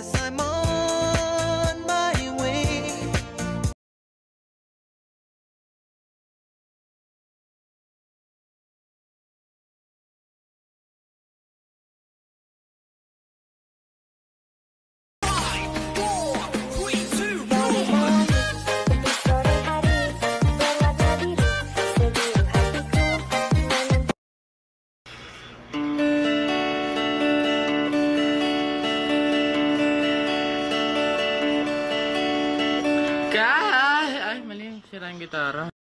Yes, I'm on Kay! Ay, mali. Sira yung gitara.